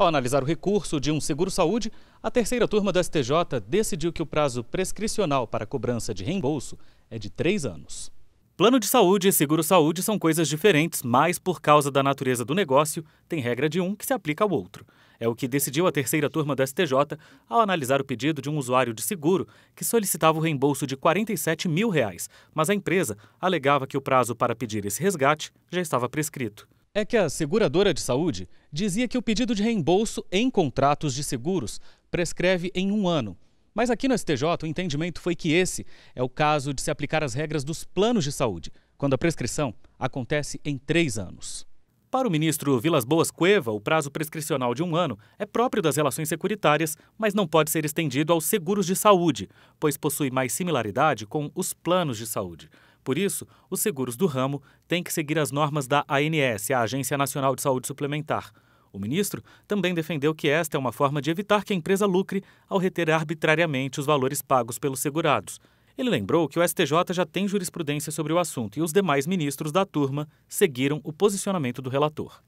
Ao analisar o recurso de um seguro-saúde, a terceira turma do STJ decidiu que o prazo prescricional para cobrança de reembolso é de três anos. Plano de saúde e seguro-saúde são coisas diferentes, mas por causa da natureza do negócio, tem regra de um que se aplica ao outro. É o que decidiu a terceira turma do STJ ao analisar o pedido de um usuário de seguro que solicitava o reembolso de 47 mil reais, mas a empresa alegava que o prazo para pedir esse resgate já estava prescrito é que a seguradora de saúde dizia que o pedido de reembolso em contratos de seguros prescreve em um ano. Mas aqui no STJ o entendimento foi que esse é o caso de se aplicar as regras dos planos de saúde, quando a prescrição acontece em três anos. Para o ministro Vilas Boas Cueva, o prazo prescricional de um ano é próprio das relações securitárias, mas não pode ser estendido aos seguros de saúde, pois possui mais similaridade com os planos de saúde. Por isso, os seguros do ramo têm que seguir as normas da ANS, a Agência Nacional de Saúde Suplementar. O ministro também defendeu que esta é uma forma de evitar que a empresa lucre ao reter arbitrariamente os valores pagos pelos segurados. Ele lembrou que o STJ já tem jurisprudência sobre o assunto e os demais ministros da turma seguiram o posicionamento do relator.